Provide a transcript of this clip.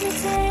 could say.